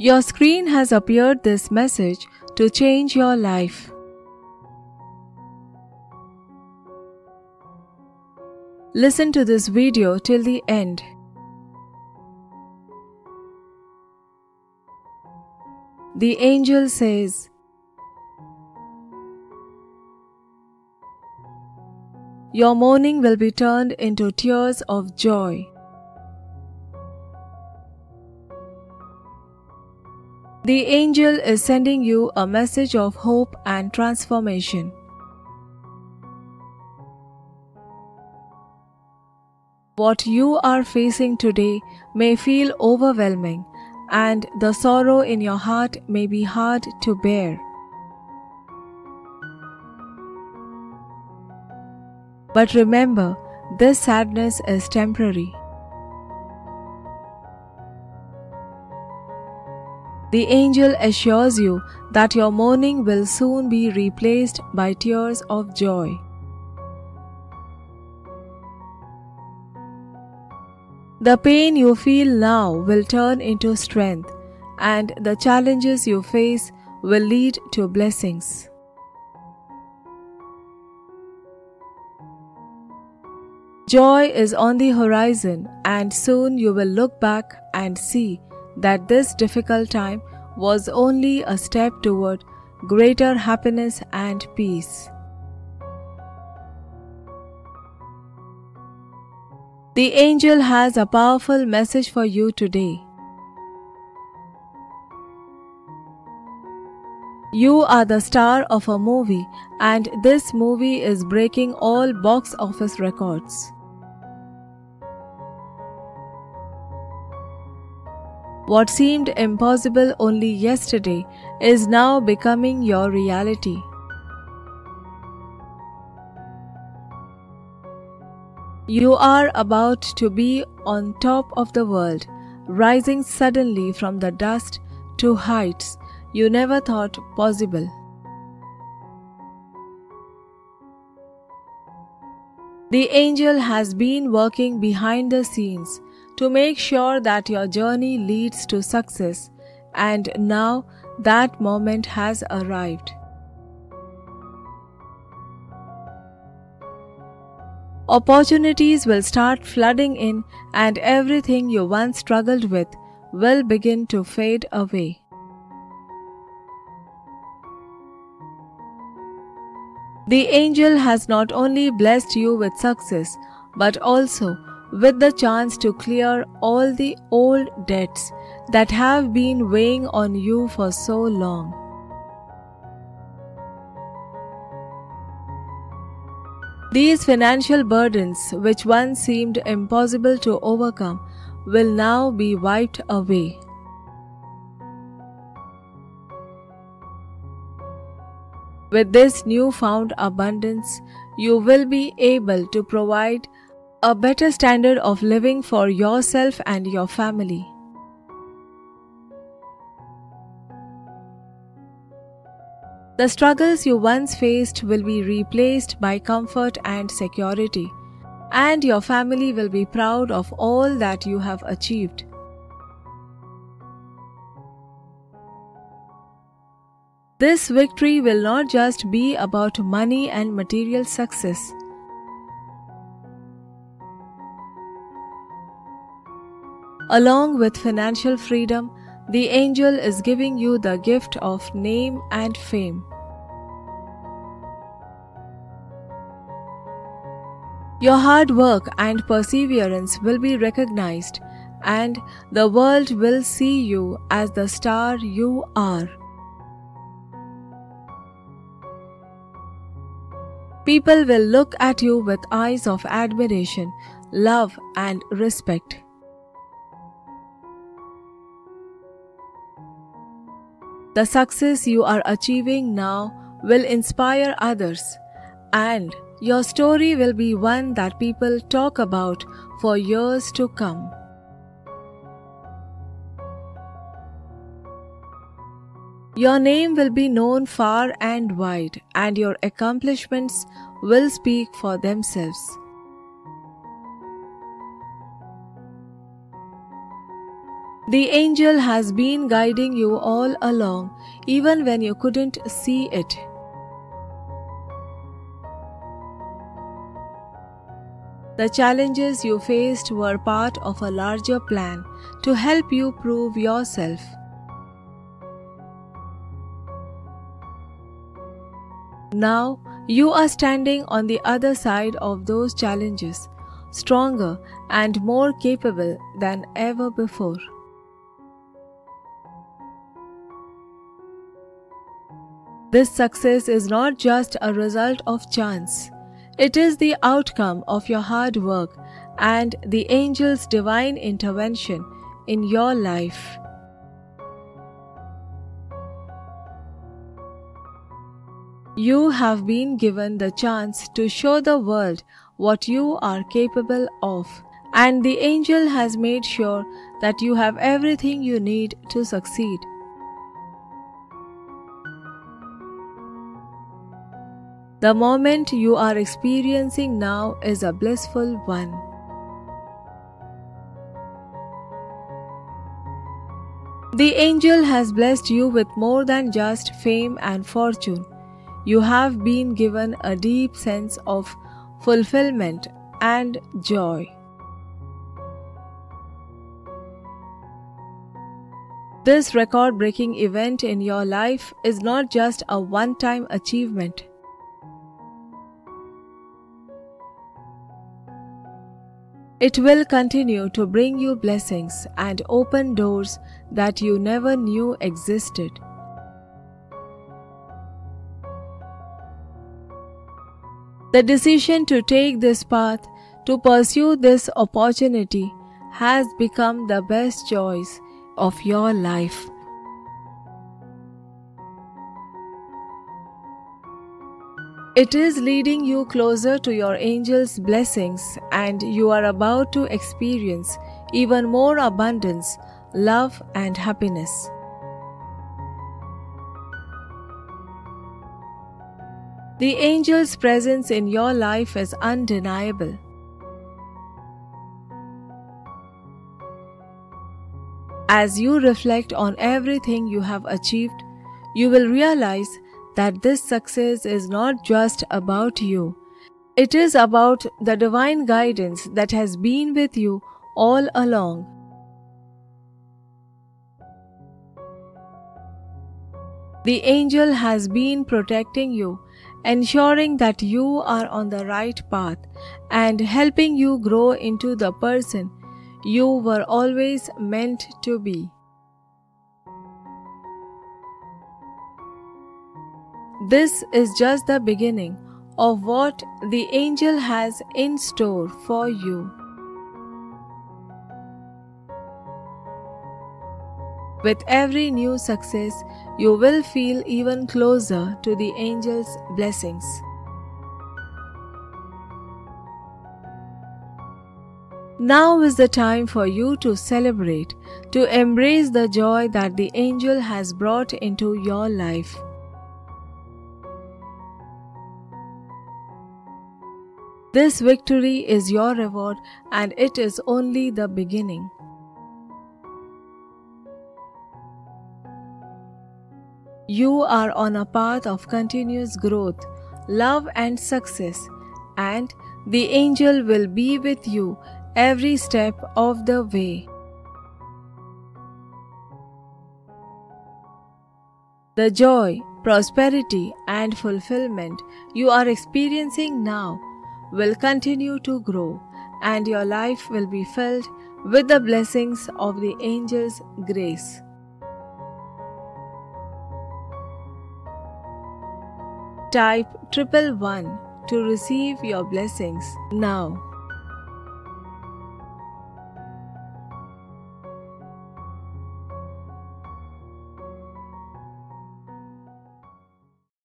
Your screen has appeared this message to change your life. Listen to this video till the end. The angel says, Your mourning will be turned into tears of joy. The angel is sending you a message of hope and transformation. What you are facing today may feel overwhelming, and the sorrow in your heart may be hard to bear. But remember, this sadness is temporary. The angel assures you that your mourning will soon be replaced by tears of joy. The pain you feel now will turn into strength, and the challenges you face will lead to blessings. Joy is on the horizon, and soon you will look back and see that this difficult time was only a step toward greater happiness and peace. The angel has a powerful message for you today. You are the star of a movie, and this movie is breaking all box office records. What seemed impossible only yesterday is now becoming your reality. You are about to be on top of the world, rising suddenly from the dust to heights you never thought possible. The angel has been working behind the scenes to make sure that your journey leads to success, and now that moment has arrived. Opportunities will start flooding in, and everything you once struggled with will begin to fade away. The angel has not only blessed you with success, but also with the chance to clear all the old debts that have been weighing on you for so long. These financial burdens, which once seemed impossible to overcome, will now be wiped away. With this newfound abundance, you will be able to provide a better standard of living for yourself and your family. The struggles you once faced will be replaced by comfort and security, and your family will be proud of all that you have achieved. This victory will not just be about money and material success. Along with financial freedom, the angel is giving you the gift of name and fame. Your hard work and perseverance will be recognized, and the world will see you as the star you are. People will look at you with eyes of admiration, love, and respect. The success you are achieving now will inspire others, and your story will be one that people talk about for years to come. Your name will be known far and wide, and your accomplishments will speak for themselves. The angel has been guiding you all along, even when you couldn't see it. The challenges you faced were part of a larger plan to help you prove yourself. Now you are standing on the other side of those challenges, stronger and more capable than ever before. This success is not just a result of chance. It is the outcome of your hard work and the angel's divine intervention in your life. You have been given the chance to show the world what you are capable of, and the angel has made sure that you have everything you need to succeed. The moment you are experiencing now is a blissful one. The angel has blessed you with more than just fame and fortune. You have been given a deep sense of fulfillment and joy. This record breaking event in your life is not just a one time achievement. It will continue to bring you blessings and open doors that you never knew existed. The decision to take this path, to pursue this opportunity, has become the best choice of your life. It is leading you closer to your angel's blessings, and you are about to experience even more abundance, love, and happiness. The angel's presence in your life is undeniable. As you reflect on everything you have achieved, you will realize that this success is not just about you. It is about the divine guidance that has been with you all along. The angel has been protecting you, ensuring that you are on the right path and helping you grow into the person you were always meant to be. This is just the beginning of what the angel has in store for you. With every new success, you will feel even closer to the angel's blessings. Now is the time for you to celebrate, to embrace the joy that the angel has brought into your life. This victory is your reward and it is only the beginning. You are on a path of continuous growth, love, and success, and the angel will be with you every step of the way. The joy, prosperity, and fulfillment you are experiencing now will continue to grow and your life will be filled with the blessings of the angel's grace. Type triple one to receive your blessings now.